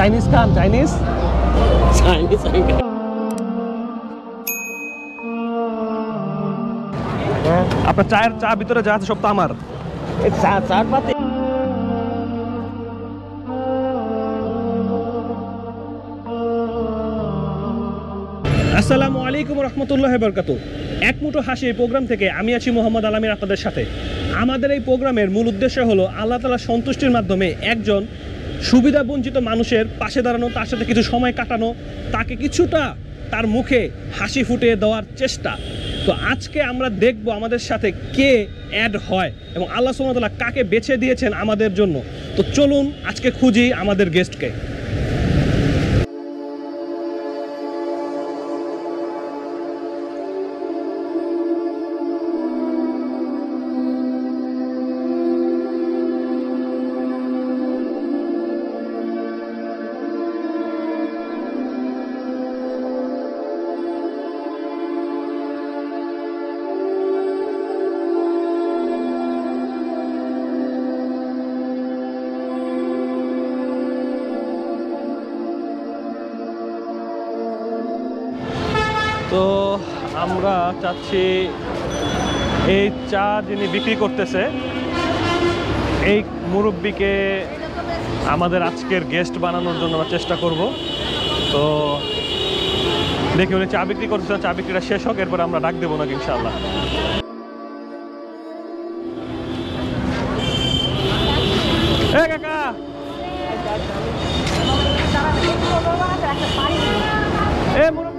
Chinese খান Chinese Chinese আপনার চায়ের চা ভিতরে যা আছে সব তো আমার। এই চা চার পাতে। আসসালামু আলাইকুম রহমতুল্লাহ বরকাত। এক মুঠো হাসি এই প্রোগ্রাম থেকে আমি আছি মোহাম্মদ আলমীর আপনাদের সাথে। আমাদের এই প্রোগ্রামের মূল উদ্দেশ্য হলো আল্লাহ তালা সন্তুষ্টির মাধ্যমে একজন সুবিধা বঞ্চিত মানুষের পাশে দাঁড়ানো, তার সাথে কিছু সময় কাটানো, তাকে কিছুটা তার মুখে হাসি ফুটিয়ে দেওয়ার চেষ্টা। তো আজকে আমরা দেখব আমাদের সাথে কে অ্যাড হয় এবং আল্লাহ সুমতলা কাকে বেছে দিয়েছেন আমাদের জন্য। তো চলুন আজকে খুঁজি আমাদের গেস্টকে আমরা চাচ্ছি এই চা যিনি বিক্রি করতেছে, এই মুরব্বিকে আমাদের আজকের গেস্ট বানানোর জন্য আমরা চেষ্টা করব। তো দেখি উনি চা বিক্রি করতেছে, চা বিক্রিটা শেষ হোক, এরপর আমরা ডাক দেবো নাকি ইনশাআল্লাহ। এ কাকা! এ মুরব্বি!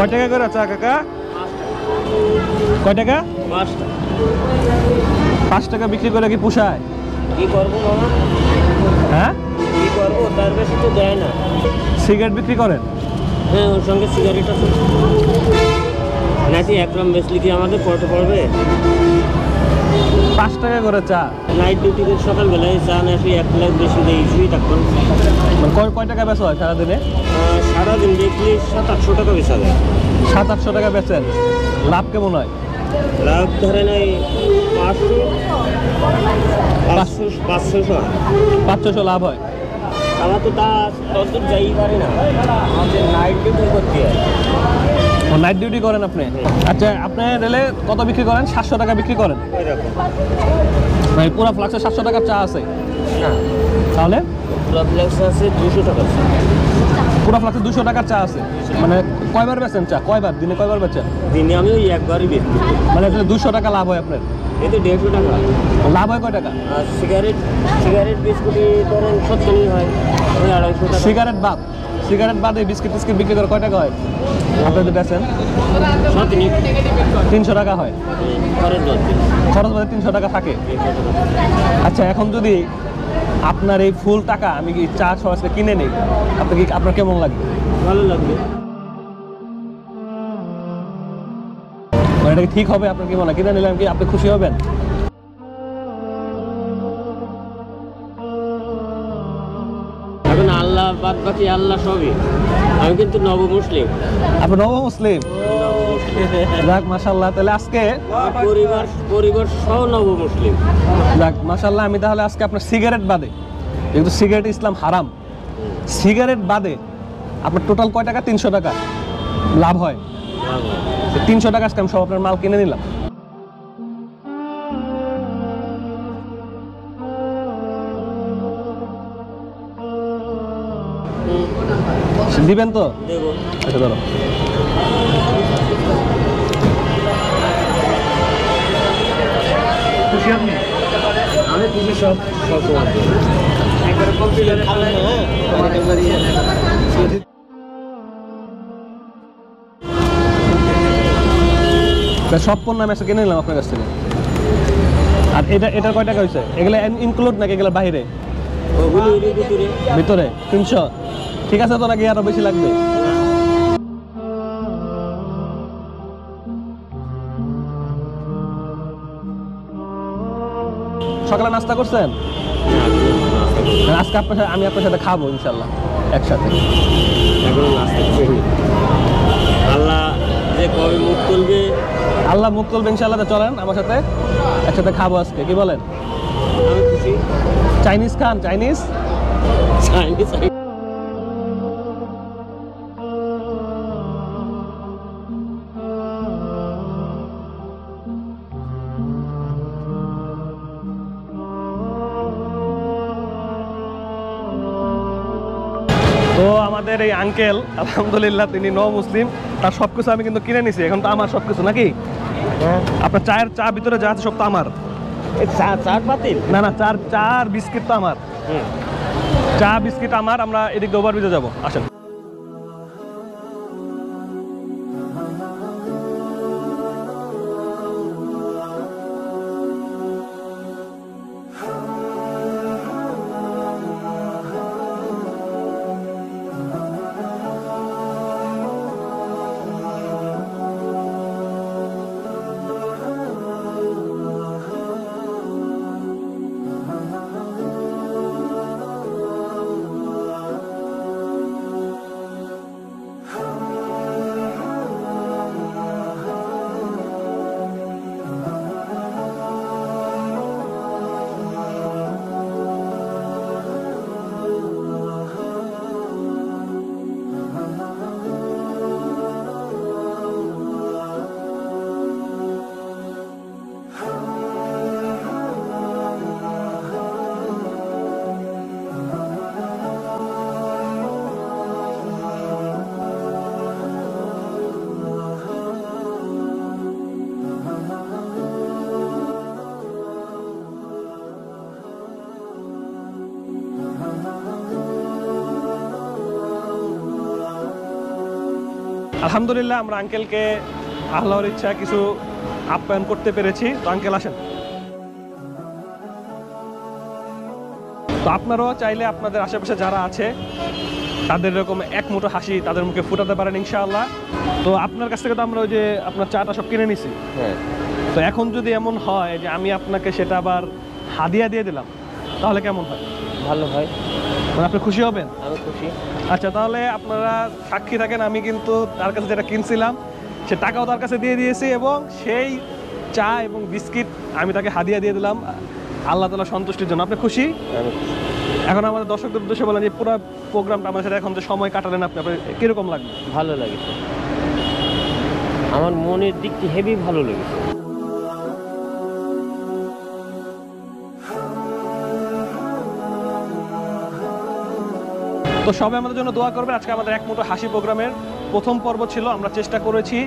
কয় টাকা করে চা কাকা? কয় টাকা? পাঁচ টাকা বিক্রি করে কি পোষায়? কি করব হ্যাঁ? কি করব? তার বেশি তো দেয় না। সিগারেট বিক্রি করেন? হ্যাঁ ওর সঙ্গে সিগারেট আছে। নাকি এক গ্রাম বেশলি কি আমাদের পড়তে পড়বে। পাঁচ টাকা করে চা। নাইট ডিউটি করে সকালবেলায় চা না আসি এক লাখ বেশি দেয় শুয়ে থাকতাম। মানে কয় কয় টাকা বেচা হয় সারাদিনে? আহ, সারাদিন দেখলি সাত আটশো টাকা বেচা যায়। সাত আটশো টাকা বেচেন। লাভ কেমন হয়? লাভ ধরে নাই পাঁচশো পাঁচশো পাঁচশো পাঁচ ছশো লাভ হয়। আমার তো তা ততদূর যাই পারে না। আমাদের নাইট ডিউটি করতে হয়। নাইট ডিউটি করেন আপনি? আচ্ছা আপনি রেলে কত বিক্রি করেন? সাতশো টাকা বিক্রি করেন? মানে পুরো ফ্লাক্সে সাতশো টাকার চা আছে। না। তাহলে? প্লাস আছে দুশো টাকা পুরো ফ্লাক্সে দুশো টাকার চা আছে। মানে কয়বার বেচেন চা? কয়বার? দিনে কয়বার বেচেন? দিনে আমি ওই একবারই বেচি। মানে এখানে দুশো টাকা লাভ হয় আপনার? এই তো দেড়শো টাকা। লাভ হয় কয় টাকা? সিগারেট সিগারেট বিস্কুটে ধরেন সত্তরই হয়। ওই আড়াইশো টাকা। সিগারেট বাদ। সিগারেট বাদে বিস্কিট টিস্কিট বিক্রি করে কয় টাকা হয়? আপনি যদি বেচেন? তিনশো টাকা হয়। খরচ বাদে তিনশো টাকা থাকে। আচ্ছা এখন যদি আপনার এই ফুল টাকা আমি কি চা সরাসরি কিনে নিই আপনি কি আপনার কেমন লাগবে? ভালো লাগবে। মানে এটা কি ঠিক হবে? আপনার কি মনে হয়? কিনে নিলাম কি আপনি খুশি হবেন? বাকি আল্লাহ সবই। আমি কিন্তু নব মুসলিম আপনি নব মুসলিম যাক মাশাল্লাহ তাহলে আজকে পরিবার পরিবার সহ নব মুসলিম যাক মাশাল্লাহ আমি তাহলে আজকে আপনার সিগারেট বাদে। যেহেতু সিগারেট ইসলাম হারাম। সিগারেট বাদে আপনার টোটাল কয় টাকা? তিনশো টাকা। লাভ হয়। তিনশো টাকা আজকে আমি সব আপনার মাল কিনে নিলাম। দিবেন তো? আচ্ছা ধরো খুশি আপনি? আমি খুশি সব পণ্য আমি আজকে কিনে নিলাম আপনার কাছ থেকে। আর এটা এটা কয় টাকা হয়েছে এগুলো ইনক্লুড নাকি এগুলো বাইরে? ভিতরে। ভিতরে। তিনশো। ঠিক আছে তো নাকি আরও বেশি লাগবে। সকালে নাস্তা করছেন? আজকে আপনার সাথে আমি আপনার সাথে খাব ইনশাল্লাহ একসাথে। আল্লাহ যে কবে মুখ তুলবে আল্লাহ মুখ তুলবে ইনশাল্লাহ চলেন আমার সাথে। একসাথে খাব আজকে কি বলেন? চাইনিজ খান চাইনিজ? চাইনি আমাদের এই আঙ্কেল আলহামদুলিল্লাহ তিনি ন মুসলিম। তার সব কিছু আমি কিন্তু কিনে নিছি এখন তো আমার সব কিছু নাকি? হ্যাঁ। আপনার চায়ের চা ভিতরে যা আছে সব তো আমার। চার পাতিল না না চার চার বিস্কিট তো আমার। চা বিস্কিট আমার আমরা এদিক দিয়ে ওভারব্রিজে যাব। আসেন। আলহামদুলিল্লাহ আমরা আঙ্কেলকে আল্লাহর ইচ্ছা কিছু আপ্যায়ন করতে পেরেছি। তো আঙ্কেল আসেন। তো আপনারাও চাইলে আপনাদের আশেপাশে যারা আছে তাদের এরকম এক মুঠো হাসি তাদের মুখে ফুটাতে পারেন ইনশাআল্লাহ। তো আপনার কাছ থেকে তো আমরা ওই যে আপনার চাটা সব কিনে নিছি। হ্যাঁ। তো এখন যদি এমন হয় যে আমি আপনাকে সেটা আবার হাদিয়া দিয়ে দিলাম তাহলে কেমন হয়? ভালো হয়। আপনি খুশি হবেন? আমি খুশি। আচ্ছা তাহলে আপনারা সাক্ষী থাকেন আমি কিন্তু তার কাছে যেটা কিনছিলাম সে টাকাও তার কাছে দিয়ে দিয়েছি এবং সেই চা এবং বিস্কিট আমি তাকে হাদিয়া দিয়ে দিলাম আল্লাহ তালা সন্তুষ্টির জন্য। আপনি খুশি? এখন আমাদের দর্শকদের উদ্দেশ্যে বলেন যে পুরো প্রোগ্রামটা আমার সাথে এখন যে সময় কাটালেন আপনি আপনার কীরকম লাগবে ভালো লাগে আমার মনের দিকটি হেভি ভালো লেগেছে। তো সবাই আমাদের জন্য দোয়া করবেন। আজকে আমাদের এক মুঠো হাসি প্রোগ্রামের প্রথম পর্ব ছিল, আমরা চেষ্টা করেছি।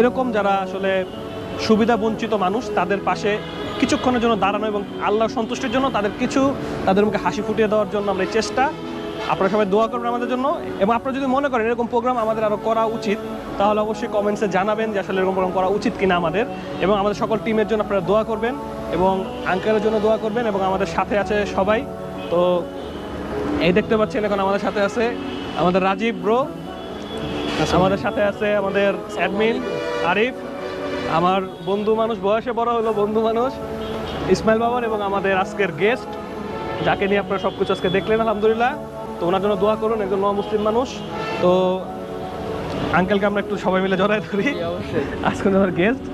এরকম যারা আসলে সুবিধা বঞ্চিত মানুষ, তাদের পাশে কিছুক্ষণের জন্য দাঁড়ানো এবং আল্লাহর সন্তুষ্টির জন্য তাদের কিছু তাদের মুখে হাসি ফুটিয়ে দেওয়ার জন্য আমরা এই চেষ্টা। আপনারা সবাই দোয়া করবেন আমাদের জন্য। এবং আপনারা যদি মনে করেন এরকম প্রোগ্রাম আমাদের আরও করা উচিত, তাহলে অবশ্যই কমেন্টসে জানাবেন যে আসলে এরকম প্রোগ্রাম করা উচিত কিনা আমাদের। এবং আমাদের সকল টিমের জন্য আপনারা দোয়া করবেন এবং আঙ্কেলের জন্য দোয়া করবেন এবং আমাদের সাথে আছে সবাই। তো এই দেখতে পাচ্ছেন এখন আমাদের সাথে আছে আমাদের রাজীব ব্রো আমাদের সাথে আছে আমাদের অ্যাডমিন আরিফ আমার বন্ধু মানুষ বয়সে বড় হলো বন্ধু মানুষ ইসমাইল বাবার এবং আমাদের আজকের গেস্ট যাকে নিয়ে আপনারা সব কিছু আজকে দেখলেন আলহামদুলিল্লাহ। তো ওনার জন্য দোয়া করুন একজন নয় মুসলিম মানুষ। তো আঙ্কেলকে আমরা একটু সবাই মিলে জড়াই ধরি। আজকে আমার গেস্ট